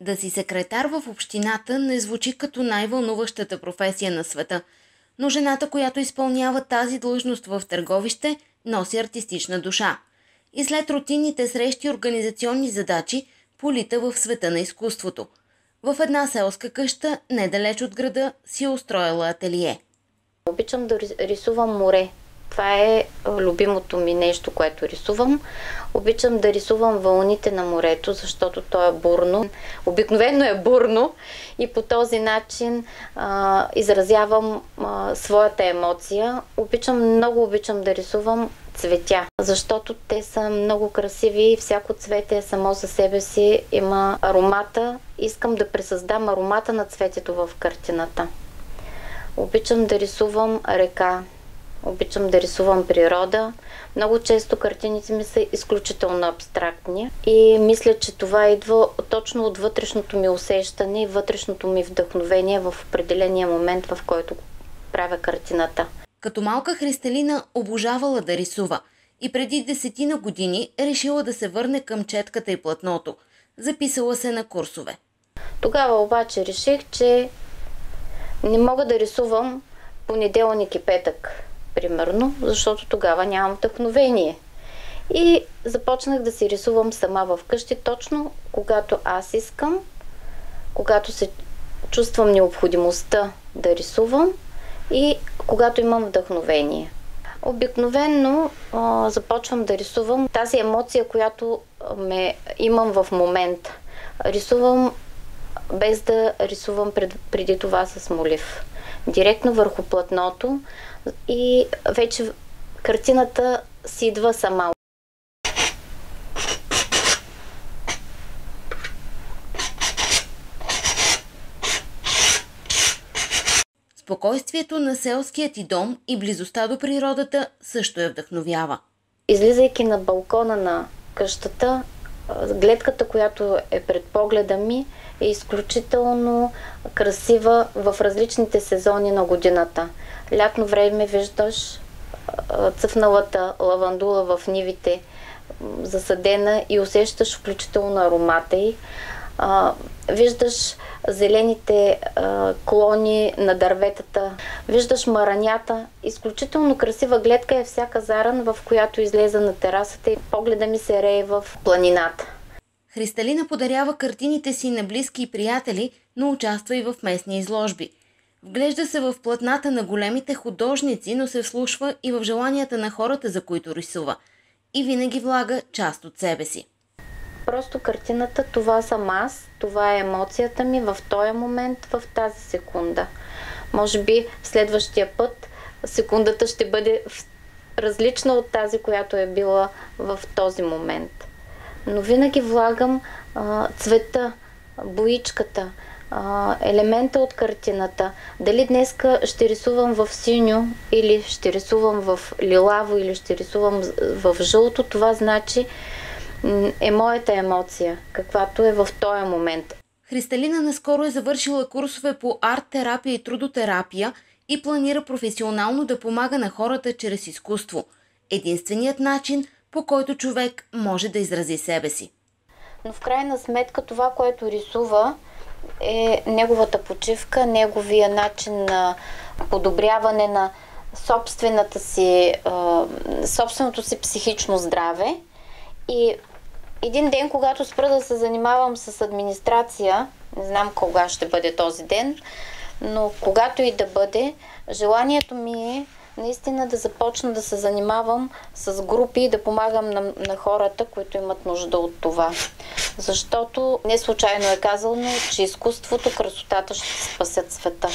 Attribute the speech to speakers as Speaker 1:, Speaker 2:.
Speaker 1: Да си секретар в общината не звучи като най-вълнуващата професия на света, но жената, която изпълнява тази длъжност в търговище, носи артистична душа. И след рутинните срещи и организационни задачи, полита в света на изкуството. В една селска къща, недалеч от града, си е устроила ателие.
Speaker 2: Обичам да рисувам море. Това е любимото ми нещо, което рисувам. Обичам да рисувам вълните на морето, защото то е бурно. Обикновено е бурно и по този начин а, изразявам а, своята емоция. Обичам, много обичам да рисувам цветя, защото те са много красиви и всяко цвете само за себе си има аромата. Искам да пресъздам аромата на цветето в картината. Обичам да рисувам река, Обичам да рисувам природа. Много често картините ми са изключително абстрактни и мисля, че това идва точно от вътрешното ми усещане и вътрешното ми вдъхновение в определения момент, в който правя картината.
Speaker 1: Като малка Христалина обожавала да рисува и преди десетина години решила да се върне към четката и платното. Записала се на курсове.
Speaker 2: Тогава обаче реших, че не мога да рисувам понеделник и петък примерно, защото тогава нямам вдъхновение. И започнах да си рисувам сама в къщи, точно когато аз искам, когато се чувствам необходимостта да рисувам и когато имам вдъхновение. Обикновенно а, започвам да рисувам тази емоция, която ме имам в момента. Рисувам без да рисувам пред, преди това с молив. Директно върху платното, и вече картината си идва сама.
Speaker 1: Спокойствието на селският и дом и близостта до природата също я вдъхновява.
Speaker 2: Излизайки на балкона на къщата, гледката, която е пред погледа ми, е изключително красива в различните сезони на годината. Лятно време виждаш цъфналата лавандула в нивите засадена и усещаш включително аромата й. Виждаш зелените а, клони на дърветата, виждаш маранята. Изключително красива гледка е всяка заран, в която излеза на терасата и погледа ми се рее в планината.
Speaker 1: Христалина подарява картините си на близки и приятели, но участва и в местни изложби. Вглежда се в платната на големите художници, но се вслушва и в желанията на хората, за които рисува. И винаги влага част от себе си.
Speaker 2: Просто картината, това съм аз, това е емоцията ми в този момент, в тази секунда. Може би следващия път секундата ще бъде различна от тази, която е била в този момент но винаги влагам а, цвета, боичката, а, елемента от картината. Дали днеска ще рисувам в синьо или ще рисувам в лилаво или ще рисувам в жълто, това значи е моята емоция, каквато е в този момент.
Speaker 1: Христалина наскоро е завършила курсове по арт-терапия и трудотерапия и планира професионално да помага на хората чрез изкуство. Единственият начин – по който човек може да изрази себе си.
Speaker 2: Но в крайна сметка това, което рисува, е неговата почивка, неговия начин на подобряване на собствената си, собственото си психично здраве. И един ден, когато спра да се занимавам с администрация, не знам кога ще бъде този ден, но когато и да бъде, желанието ми е наистина да започна да се занимавам с групи и да помагам на, на хората, които имат нужда от това. Защото не случайно е казано, че изкуството, красотата ще спасят света.